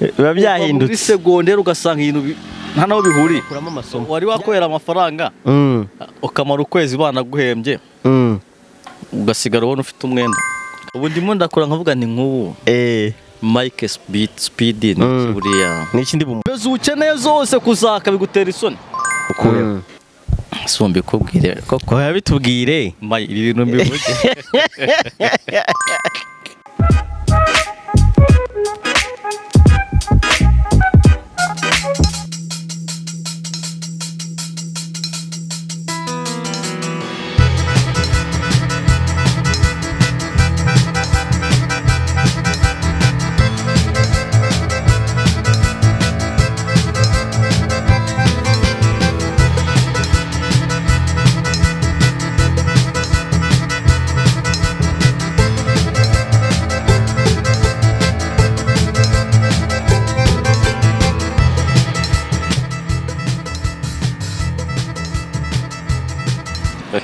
biba muri byahindutse segonderi ugasanga ibintu bi- nta naho bihuriye. Kuramo amasomo wari wakorera amafaranga Mm, ukamara ukwezi banaguhembye mm, ugasigara ubona ufite umwenda. Ubu ndimo ndakora nkavuga ni nk'ubu. Eh, mike speed speed ni iki Mm. buriya. N'ikindi bumu mbese ukeneye zose kuzaka bigutera isoni. Ukuyeho si mbikubwire koko. Oya bitubwire. Mike, ibi bintu mbivuge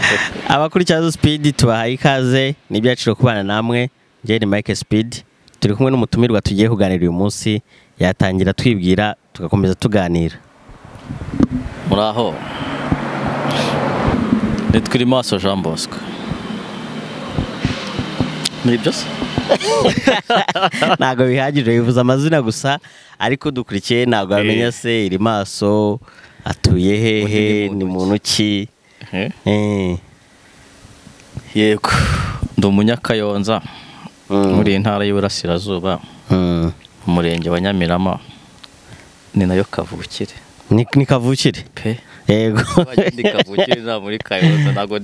abakurikirana speed tubahaye ikaze n'ibyaciro kubana namwe. Njye ni Mike Speed turi kumwe n'umutumirwa tugiye kuganira uyu munsi yatangira twibwira tugakomeza tuganira. Muraho. Nitwa irimaso jean bosco. Ni ibyo se? Ntabwo bihagije bivuze amazina gusa ariko dukurikiye ntabwo bamenya se iri maso atuye hehe ni muntu ki Eh, Eh, yego. Ndi umunyakayonza. Mm, muri ntara y'Iburasirazuba mm. umurenge wa Nyamirama ni na yo kavukire. Ni ni kavukire? Yego. Ndi kavukire muri Kayonza ntago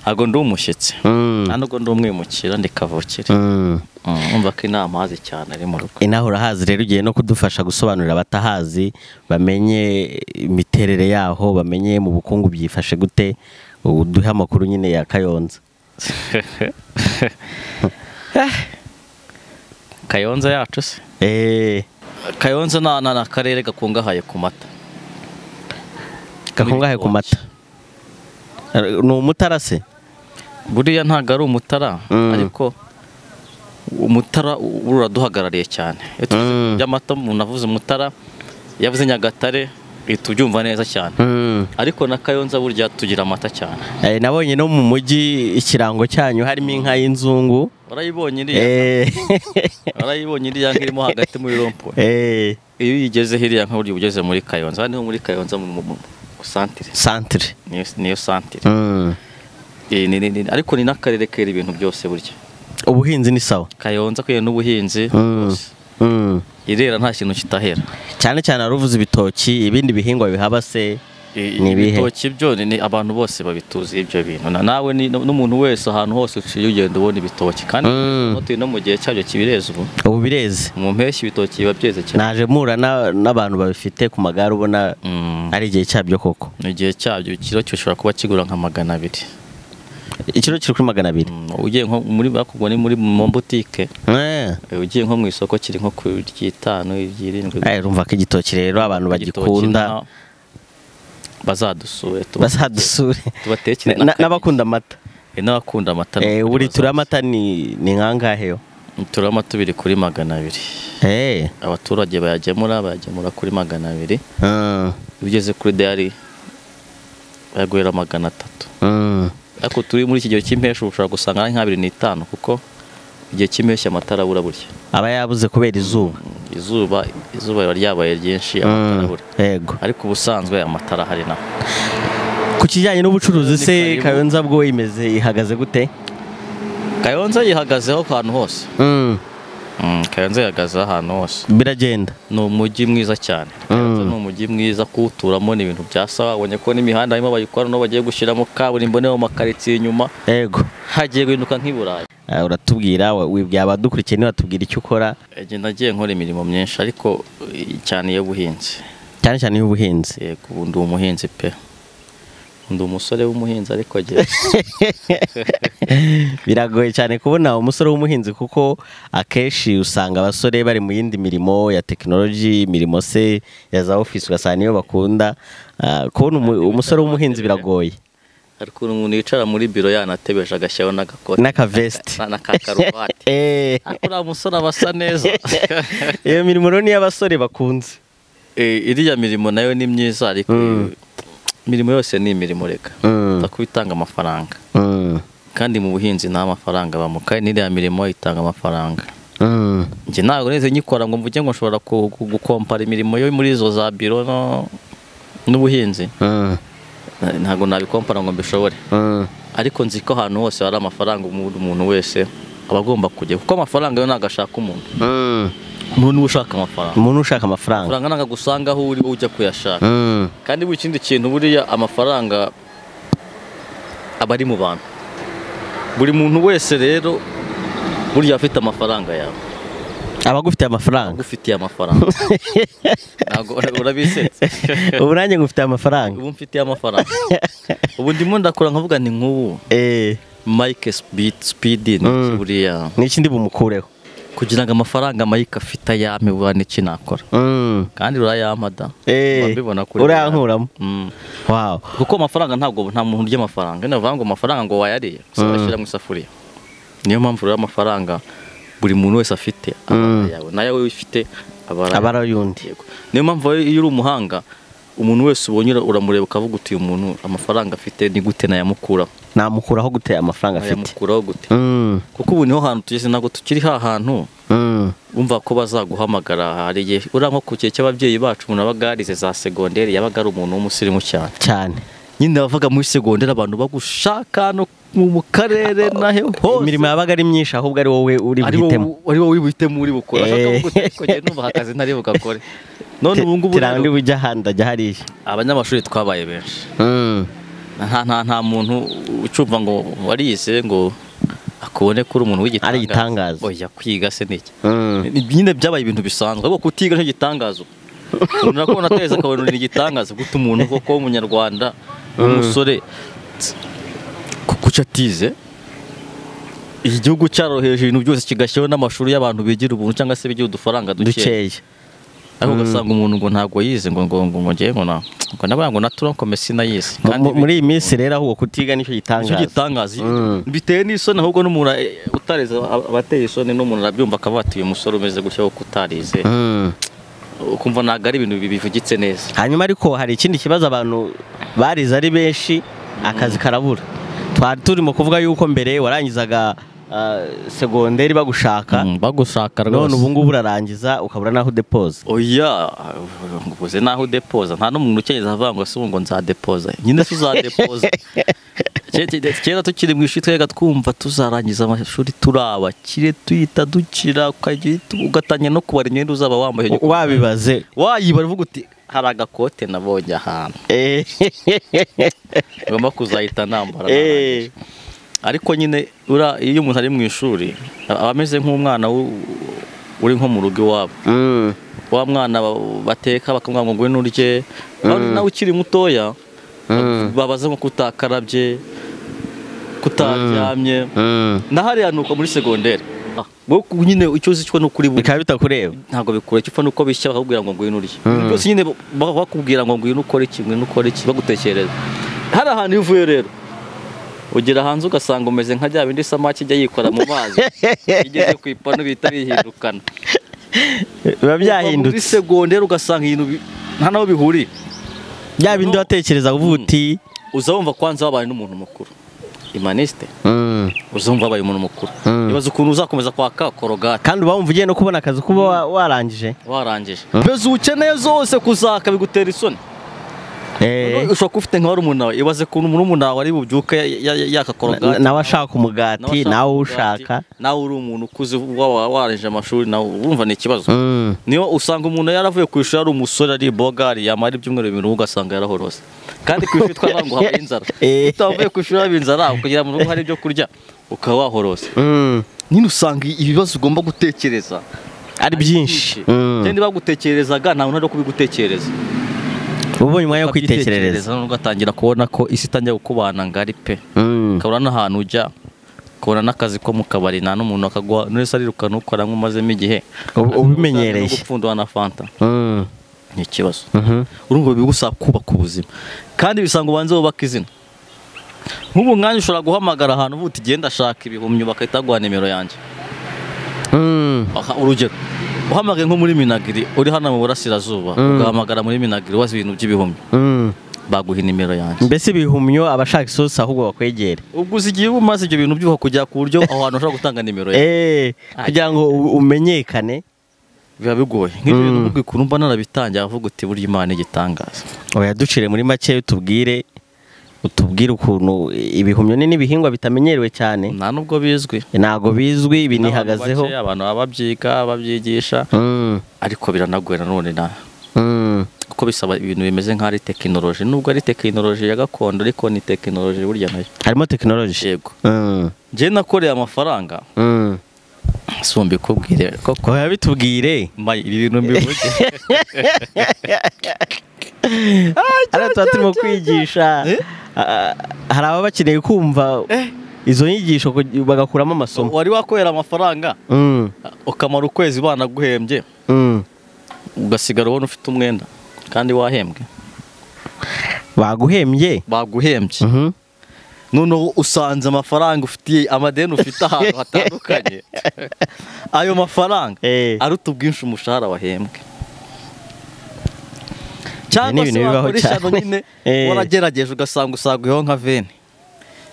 ndi nta- ntago ndi umushyitsi Mm, nta nubwo ndi umwimukira ndi kavukire mm. Mm, umva ko inama hazi cyane ari mu rugo. Inaha urahazi rero ugiye no kudufasha gusobanurira abatahazi bamenye imiterere yaho bamenye mu bukungu byifashe gute uduhe amakuru nyine ya kayonza. Kayonza yacu se? Eh, Kayonza na na akarere gakungahaye ku mata. Gakungahaye ku mata. Ni umutara se? Buriya ntabwo ari umutara Mm. ariko umutara uraduhagarariye cyane. Iyo tuvuze Mm. by'amata umuntu avuze umutara yavuze nyagatare uhita ubyumva neza cyane. Mm. ariko na kayonza burya tugira amata cyane. Eh, nabonye no mu mujyi ikirango cyanyu harimo inka y'inzungu. Warayibonye iriya? Eh, iriya nk'irimo hagati muri rompo eh, iyo uyigeze hiriya nka burya ugeze muri kayonza. Hano ni ho muri kayonza mu santire niyo santire ariko ni n'akarere kera ibintu byose burya. Ubuhinzi ni sawa. Kayonza kubera n'ubuhinzi Mm. bwose. Mm. irera nta kintu kitahera. Cyane cyane wari uvuze ibitoki ibindi bihingwa bihaba se Ni ibihe? ibitoki byo ni ni abantu bose babituzi ibyo bintu. Na- nawe ni- n'umuntu wese ahantu hose uciye ugenda ubona ibitoki. Kandi Mm. no mu gihe cyabyo kibireza ubu. Ubu bireze mu mpeshyi ibitoki biba byeze cyane. Naje mpura na- n'abantu babifite ku magare ubona ari igihe cyabyo koko. Mu gihe cyabyo ikiro gishobora kuba kigura nka magana abiri. Ikiro kiri kuri magana abiri. Mm, ugiye nko muri bakubwo ni muri mu butike Eh, eh, ugiye nko mu isoko kiri nko ku ry'itanu iry'irindwi. Eh, urumva ko igitoki rero abantu bagikunda. bazadusure bazadusure. tubatekere n'abakunda amata. N'abakunda amata buri turi amata ni ni nkangahe yo? Turama tubiri kuri magana abiri. Abaturage bayagemura bayagemura kuri magana abiri. Mm, ugeze kuri dayari bayaguhera magana atatu. Mm. Ariko turi muri iki gihe cy'impeshyi ushobora gusanga ari nk'abiri n'itanu kuko igihe cy'impeshyi amata arabura burya aba yabuze kubera izuba. Izuba izuba riba ryabaye ryinshi amata Mm, arabura yego. Ariko ubusanzwe amata arahari naho. Ku kijyanye n'ubucuruzi se kayonza. Bwo imeze ihagaze gute? Kayonza yihagazeho ahantu hose. Mm, Mm, kayonza yihagazeho ahantu hose. Biragenda. Ni umujyi mwiza cyane. Kayonza ni umujyi mwiza kuwuturamo ni ibintu bya sawa. Wabonye ko n'imihanda harimo bayikora no bagiye gushyiramo kaburimbo no mu makaritsiye inyuma. Yego. Hagiye guhinduka nk'i burayi. Ah, uratubwira wibwira abadukurikiye ntibatubwira icyo ukora. Ege nagiye nkora imirimo myinshi ariko eh, cyane iy'ubuhinzi. Cyane cyane iy'ubuhinzi. Yego ubu ndi umuhinzi pe. Ndi umusore w'umuhinzi ariko agiye biragoye cyane kubona umusore w'umuhinzi kuko akenshi usanga abasore bari mu yindi mirimo ya tekinoloji imirimo se ya za ofisi ugasanga niyo bakunda. Ah, kubona umu- umusore w'umuhinzi biragoye. Ukuntu umuntu yicara muri biro yanatebeje agashyiraho n'agakote n'akavesiti. na- n'akakaruvati. Eh, ariko uriya musore aba asa neza. Iyo mirimo rero niyo abasore bakunze. Eh, iriya mirimo na yo ni myiza ariko Mm. Imirimo yose ni imirimo reka. Upfa kuba itanga amafaranga. Mm. kandi mu buhinzi nta mafaranga abamo kandi n'iriya mirimo itanga amafaranga. Mm. njye ntabwo neze nyikora ngo mvuge ngo nshobora gukompara imirimo yo muri izo za biro n'ubuhinzi. Ntabwo nabikompara ngo mbishobore. Ariko nzi ko ahantu hose hari amafaranga umuntu wese aba agomba kujya. Kuko amafaranga yo ntabwo ashaka umuntu. Umuntu ushaka amafaranga umuntu ushaka amafaranga amafaranga ntabwo agusanga aho uri ujya kuyashaka. Mm. kandi buri kindi kintu buriya amafaranga aba ari mu bantu. Buri muntu wese rero burya aba afite amafaranga yawe. Aba agufitiye amafaranga? Agufitiye amafaranga. Ntabwo urabisetse. Ubu nanjye ngufitiye amafaranga. Ubu mfitiye amafaranga. Ubu ndimo ndakora nkavuga ni nk'ubu. Eh, mike speed speed ni Mm. iki buriya n'iki ndi bumukureho? Kugira ngo amafaranga mike afite ayame buriya n'iki nakora? Mm. kandi urayampa da. Eh, mbibona kuri urayankuramo Mm. wow. Kuko amafaranga ntabwo nta muntu urya amafaranga. Niyo bavuga ngo amafaranga ngo wayariye gusa Mm. mu isafuriya. Niyo mpamvu rero amafaranga buri muntu wese afite yawe na yo ufite abara y'undi niyo mpamvu iyo uri umuhanga umuntu wese ubonye ura- uramureba ukavuga uti uyu muntu amafaranga afite ni gute? Nayamukuraho namukuraho guteye amafaranga afite? Nayamukuraho gute? Mm. kuko ubu ni ho hantu tugeze ntabwo tukiri ha hantu. Mm. wumva ko bazaguhamagara. Hari igihe uriya nko ku gihe cy'ababyeyi bacu umuntu yabaga yarize za segonderi yabaga ari umuntu w'umusirimu cyane. Cyane. Nyine wavuga muri segonderi abantu bagushaka no mu karere nahe hose. Imirimo yabaga ari myinshi ahubwo ari wowe uri buhitemo. ari wowe wihitemo uri bukora ashaka njye numva akazi ntari bugakore none ubu ngubu tiranga rero, ndi bujya ahandi ajya hariya. Abanyamashuri twabaye benshi. Mm. nta nta nta muntu ucumva ngo warize ngo akubone ko uri umuntu w'igitangaza. Ari igitangaza. oya kwiga se niki Mm. Ni- nyine byabaye ibintu bisanzwe. Ariko kutiga ni cyo gitangaza umuntu nakubona ateza akabona ni igitangaza. Guta umuntu koko w'umunyarwanda w'umusore ku- kuki atize? Igihugu cyaroroheje ibintu byose kigashyiraho n'amashuri y'abantu bigira ubuntu cyangwa se bigira udufaranga dukeya. Ariko ugasanga umuntu ngo ntabwo yize ngo ngo ngo ngewe ngo na ngo nabaye ngo na turonkome sinayize Mu- mu- muri iyi minsi rero ahubwo kutiga ni cyo ni cyo gitangaza. gitangaza. Mm. biteye n'isoni ahubwo n'umuntu eh, utarize aba- abateye isoni n'umuntu arabyumva akavuga ati uyu musore umeze gutya wo kutarize. Mm. ukumva ntabwo ari ibintu bivugitse neza. Hanyuma ariko hari ikindi kibazo abantu barize ari benshi akazi karabura. Twari turimo kuvuga yuko mbere warangizaga segonderi bagushaka. Mm, bagushaka none rwose. Ubu ngubu urarangiza ukabura n'aho udepoza. Oya ubuze naho udepoza. Nta n'umuntu ukenyeza avuga ngo si ubu ngo nzadepoza. Nyine tuzadepoza. Ke- ke- kera tukiri mu ishuri twega twumva tuzarangiza amashuri turi abakire tuhita dukira ugatangira no kubara imyenda uzaba wambaye. Wabibaze. Wayibara uvuga uti hari agakote nabonye ahantu. Eh. ngomba kuzahita nambara Eh. Ariko nyine iyo umuntu ari mu ishuri aba ameze nk'umwana uri nko mu rugo iwabo. Mm. wa mwana ba- bateka bakamubwira ngo ngwino urye Mm. nawe ukiri mutoya Mm. babaza nko kutakarabye kutaryamye. Na hariya nuko muri segonderi. Ah, nyine icyo uzi cyo ni ukuri bikaba bitakureba. Ntabwo bikura icyo upfa nuko bishya bakakubwira ngo ngwino urye byose nyine ba- bakubwira ngo ngwino ukore iki ngwino ukore iki bagutekereza. Hari ahantu iyo uvuye rero. Ugera hanze ugasanga umeze nka bya bindi samaki ijya yikora mu mazi. Igeze ku ipanu bihita bihindukana. Biba Uva muri byahindutse segonderi ugasanga ibintu bi- nta naho bihuriye. Bya bindi watekereza uvuga uti uza wumva kwanza wabaye n'umuntu mukuru. Imaniste Mm. uza wumva wabaye umuntu mukuru. Mm. ibaza ukuntu uzakomeza kwaka korogate. Kandi uba wumva ugiye no kubona akazi kuba wa- warangije. Warangije. Mm. mbese ukeneye zose kuzaka bigutera isoni. Ushobora kuba ufite nka barumuna wawe ibaze ukuntu murumuna wawe ari bubyuke ya- ya- yaka Na- korogate nawe ashaka umugati nawe ushaka. Nawe uri umuntu ukuze waba warangije amashuri nawe urumva ni ikibazo. Mm. niyo usanga umuntu yaravuye ku ishuri ari umusore ari bogari yamara ibyumweru bibiri ugasanga yarahorose kandi ku ishuri twavuga ngo habaye inzara. Eh. utavuye ku ishuri haba inzara ukagira mu rugo hari ibyo kurya ukaba wahorose. Mm. nyine usanga ibibazo ugomba gutekereza ari byinshi. Mm. kandi bagutekerezaga nta muntu ari kubigutekereza. Ubonye umwanya wo kwitekerereza. none ugatangira kubona ko isi itangiye kukubana ngari pe. Ukabona n'ahantu ujya ukabona n'akazi ko mu kabari nta n'umuntu akaguha nurese arirukana ukora nk'umazemo igihe. Ubimenyereye. no gupfundura na fanta. Mm. ni ikibazo. Mhm. urumva bigusaba kubaka ubuzima. Kandi bisanga ubanze wubaka izina. Nk'ubu mwanya ushobora guhamagara ahantu uvuga uti genda ashaka ibihumyo bagahita baguha nimero yanjye. Mm. Aha, urugero. Uhamagaye nko muri minagiri uri hano mu burasirazuba. Ugahamagara muri minagiri wazi ibintu by'ibihumyo. Mm. baguha nimero yanjye. Mbese ibihumyo abashaka isosi ahubwo bakwegere? Ubwo uzi igihe uba umaze ibyo bintu byuha kujya ku buryo aho hantu ushobora gutanga nimero yawe Eh, kugira ngo umenyekane. Biba bigoye. Nk'ibyo bintu ubwo ukuntu mba narabitangiye avuga uti burya imana igitangaza oya ducire muri make utubwire utubwire ukuntu ibihumyo ni n'ibihingwa bitamenyerewe cyane. Nta nubwo bizwi. Ntabwo bizwi binihagazeho abantu baba babyiga babyigisha. Mm, ariko biranagoye nanone na. Mm. kuko bisaba ibintu bimeze nk'aho ari tekinoloji nubwo ari tekinoloji ya gakondo ariko ni tekinoloji burya na yo harimo tekinoloji yego. Mm, njyewe nakoreye amafaranga. Mm. si mbikubwire koko. Bitubwire ibi bintu mbivuge. hariya tuba turimo kwigisha Ah, hari ababa bakeneye kumva? Izo nyigisho bagakuramo amasomo wari wakorera amafaranga ukamara ukwezi banaguhembye ugasigara ubona ufite umwenda kandi wahembwe baguhembye baguhembye Mhm. noneho usanze amafaranga ufitiye amadeni ufite ahantu hatandukanye ayo mafaranga Eh. aruta ubwinshi umushahara wahembwe cyangwa se cyane. nyine Eh. waragerageje ugasanga usaguyeho nka veni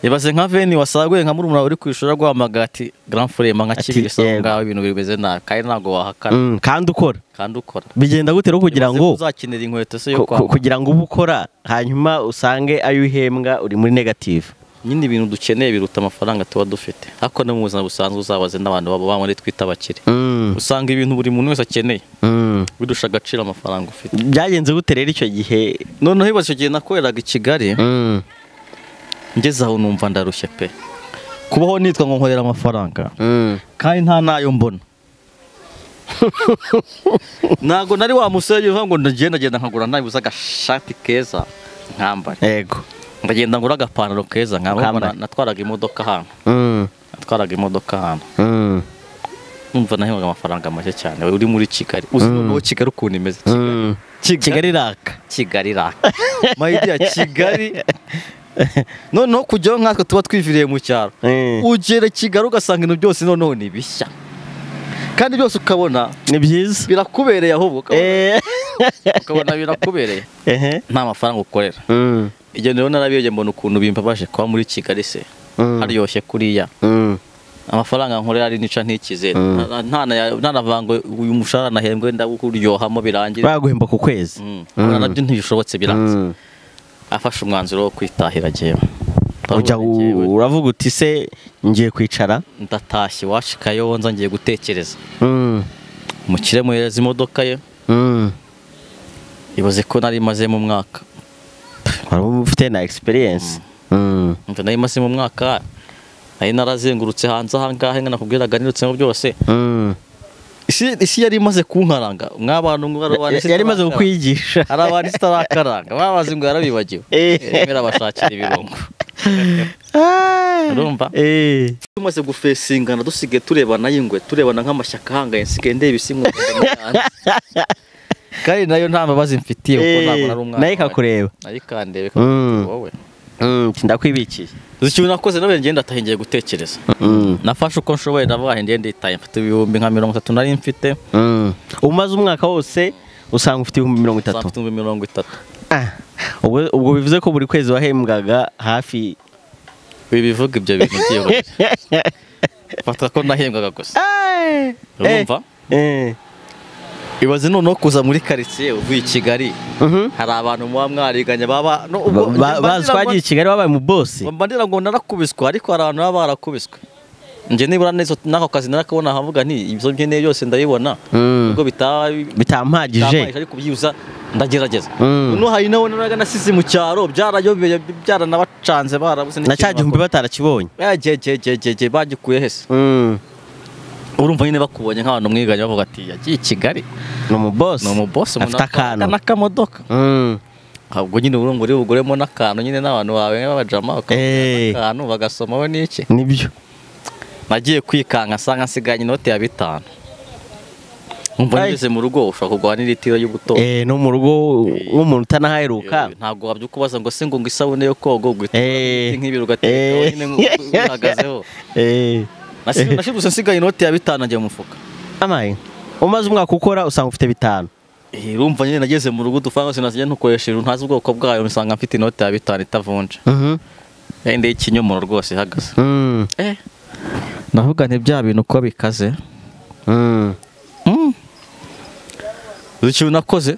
ibaze nka veni wasaguye nka murumuna uri ku ishuri aguhamagara ati grand frema nka Ati, kibiri yego. ngaho ibintu bimeze nabi. Kandi ntabwo wahakana. Mm, kandi ukora. Kandi ukora. Bigenda gute rero kugira ngo uzakenera inkweto se yo kwambara. kugira ngo ube ukora hanyuma usange ayo uhembwa uri muri negative. Nyine ibintu dukeneye biruta amafaranga tuba dufite. Ariko no mu buzima busanzwe uzabaze n'abantu baba bamwe twita abakire Mm, usanga ibintu buri muntu wese akeneye. Mm. bidusha agaciro amafaranga ufite. Byagenze gute rero icyo gihe? Noneho ibaze icyo gihe nakoreraga i kigali Mm, ngeze aho numva ndarushye pe. Kubaho nitwa ngo nkorera amafaranga. Kandi nta na yo mbona. Ntabwo nari wa musore uvuga ngo ndagenda ngenda nkagura nabibuze agashati keza nkambara yego ndagenda ngura agapantaro keza Ukambara. natwaraga imodoka ahantu Mm, natwaraga imodoka ahantu mm, numva nahembwaga amafaranga make cyane. Uri muri kigali. Uzi noneho kigali ukuntu imeze. Mm. kigali. Iraka kigali raka mayidiya kigali. Noneho kujyaho nkatwe tuba twiviriye mu cyaro. Mm. ugera kigali ugasanga ibintu byose noneho ni bishya. Kandi byose ukabona ni byiza. birakubereye ahubwo ukabona- Eh. ukabona birakubereye. Nta mafaranga ukorera. Mm, ibyo rero narabiyogeye mbona ukuntu bimbabaje kuba muri kigali se. Mm, haryoshye kuriya. Mm. amafaranga nkorera ari nica ntikize Mm. Nta- nta na- ntanavanga uyu mushahara nahembwe ndawuryohamo birangira baguhemba ku kwezi. Nabyo ntibishobotse biranze. Afashe umwanzuro wo kwitahira ujya njyewe, u- uravuga uti se ngiye kwicara? Ndatashye. Iwacu i kayonza ngiye gutekereza. Umukire muhereza imodoka ye. Ibaze ko nari maze mu wari ufite na experience. Mm, Umva nari maze mu mwaka nari narazengurutse hanze ahangaha nga nakubwiraga nirutsemo byose mm. isi, yari imaze kunkaranga mw'abantu yari imaze kukwigisha hari abantu itarakaranga babazi ngo yarabibagiwe Eh. irimo irabashakira ibirungo urumva eh. tumaze gufesingana dusigaye turebana y'ingwe turebana nk'amashyaka ahangaye nsigaye ndeba isi mu kandi na yo nta mbabazi mfitiye kuko ntabwo nari umwana na yo ikakureba na yo ikandebe Mm. wowe. Mm, ndakwibikiye uzi ikintu nakoze? Nawe ngenda atahingiye gutekereza. Mm, nafashe uko nshoboye ndavuga ngo ngende nditaye. Mfite ibihumbi nka mirongo itatu nari mfite. Umaze umwaka wose usanga ufite ibihumbi mirongo usanga itatu mfite ibihumbi mirongo itatu. Ah, ubwo bivuze ko buri kwezi wahembwaga hafi ibi bivuga ibyo bintu byihuse fatwa ko nahembwaga gusa. Eh, urumva? eh. Ibaze noneho kuza muri karitsiye uvuye i kigali Mhm. hari abantu muba mwariganye baba ubwo- bazi ngira ko ngo- wagiye i kigali wabaye mu bosi mba ngira ngo narakubiswe ariko hari abantu baba barakubiswe njye nibura neza n'ako kazi narakabona havuga nti ibyo nkeneye byose ndabibona Mm. bitaba bitampagije ariko byibuza ndagerageza Mm. noneho hari nawe nabaga nasize mu cyaro byarayobeye byaranabacanze barabuze na cya gihumbi batarakibonye bagikuye hese Mm. Urumva nyine bakubonye nk'abantu mwiganye bavuga ati yagiye i kigali. Ni umubosi ni umubosi afite akantu. n'akamodoka Mm. ahubwo nyine urumva uri buguremo n'akantu nyine n'abantu bawe b'abajama Eh. bakagura akantu bagasomaho n'iki ni byo. Nagiye kwikanka nsanga nsigaye inoti ya bitanu. Umva ngeze mu rugo ushobora kugwa n'ilitiro y'ubuto. Eh, no mu rugo nk'umuntu utanahaheruka. Ntabwo wabyuka ubaza ngo se ngo ngo isabune yo koga ugahita Eh. nk'ibiri ugateka Eh. nyine uhagazeho. Eh. Nashibutse nsigaye inoti ya bitanu agiye mu mufuka amaye umaze umwaka ukora usanga ufite bitanu. Eh, urumva nyine nageze mu rugo udufaranga sinasigaye ntukoresha ibintu ntazi ubwoko bwayo nsanga mfite inoti ya bitanu itavunja Mhm. yayindi y'ikinyomoro rwose ihagaze. Mm. eh. Navuga nti bya bintu uko bikaze. Mm. Mm. uzi ikintu nakoze?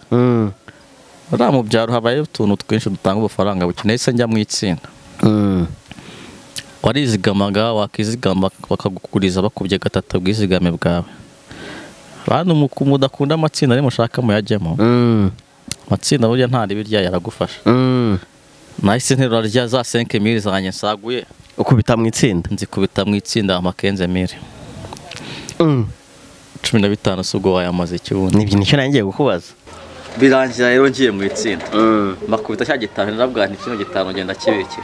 Uriya mu byaro habayeho utuntu twinshi dutanga ubufaranga bukeneye se njya mu itsinda. Warizigamaga wakizigama bakagukuriza bakubye gatatu ubwizigame bwawe. Bantu mudakunda amatsinda nimushaka muyajyemo. Mm. amatsinda burya nta ribi ryayo aragufasha Mm. nahise nterura rya za 5 mili zanjye nsaguye. Ukubita mu itsinda? Nzikubita mu itsinda amakenze mili Mm. cumi na bitanu si ubwo wayamaze ikibundi ni byo ni cyo nangiye kukubaza. Birangira rero ngiye mu itsinda. Mm. bakubita cya gitanu narabwira nti kino gitanu ngenda kibikije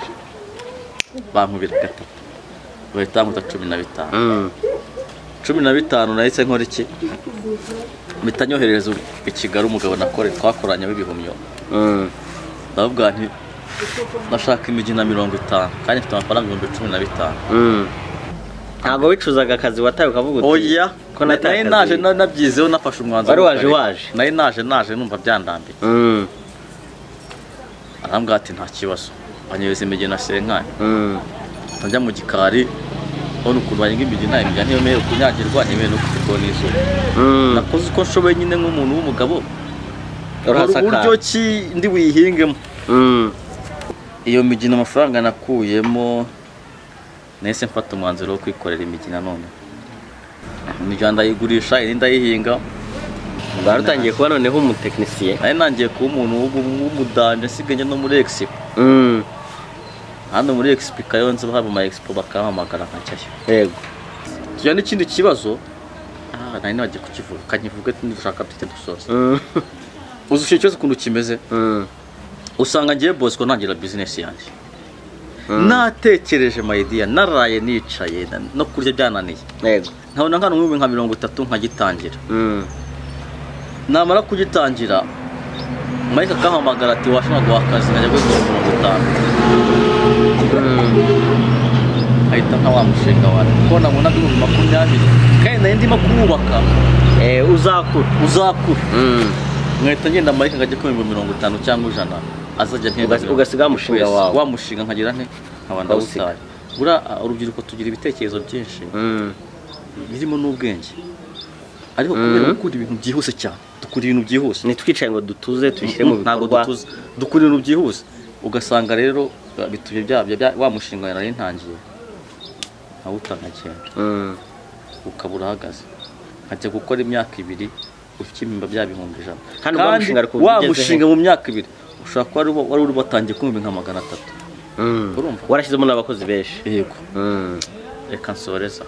bankubira gatatu bahita bankuta cumi na bitanu. Cumi na bitanu nahise nkora iki? Mpita nyoherereza i Kigali umugabo nakore twakoranye w'ibihumyo ndavuga nti nashaka imigi na mirongo itanu kandi mfite amafaranga ibihumbi cumi na bitanu. Ntabwo wicuzaga akazi wataye ukavuga uti oya nari naje nabyizeho nafashe umwanzuro Wari waje waje? nari naje naje numva byandambiye Mm. arambwira ati nta kibazo. Banyereza imigi na senkani Mm. njya mu gikari ubona ukuntu bahinga imigi nta imigi ntiyemerewe kunyagirwa ntiyemerewe no kugerwaho n'izuba Mm. nakoze uko nshoboye nyine nk'umuntu w'umugabo. Uburyo ki ndi buyihingemo Mm. iyo migi ni amafaranga nakuyemo nahise mfata umwanzuro wo kwikorera imigi nanone imigi ndayigurisha indi ndayihinga. Wari utangiye kuba noneho umutekinisiye. Nari nangiye kuba umuntu w'umudanje nsigaye no muri expo. Hano muri expo kayonza haba ama expo bakampamagara nkajyayo yego. Tugira n'ikindi kibazo? Ah, nari nagiye kukivuga. Kanyivuge nidushaka duhite dusoza Mm. uzi icyo kibazo ukuntu kimeze? Mm. usanga ngiye bosco ntangira bizinesi yanjye. Natekereje mayidiya naraye nicaye no kurya byananiye. Nkabona nk'ibihumbi nka mirongo itatu nkagitangira. Namara kugitangira marika akahamagara ati washobora guha akazi nkajya guhita mirongo itanu ahita nka wa mushinga wawe kuko nabonaga ibihumbi makumyabiri kandi nari ndimo kuwubaka uzakura uzakura nkahita ngenda marika nkajya ku bihumbi mirongo itanu cyangwa ijana azajya mpemba Ugas- mirongo ugasiga wa mushinga kwezi. wawe. wa mushinga nkagira nte nkaba ndawutaye buriya urubyiruko tugira ibitekerezo byinshi. Mm. birimo n'ubwenge. Ariko kubera gukunda ibintu byihuse cyane. Dukunda ibintu byihuse ntitwicaye ngo dutuze tubishyire mu bikorwa. dukunda ibintu byihuse ugasanga rero byabyo bya- wa mushinga nari ntangiye nkawutangagenda Mm. ukaba urahagaze. Nkajya gukora imyaka ibiri ukimimba bya bihumbi ijana. Kandi wa mushinga mu myaka ibiri ushobora kuba wari- uri watangiye kumva nka magana atatu. Mm. warashyizemo n'abakozi benshi. Yego. Mm. reka nsoreza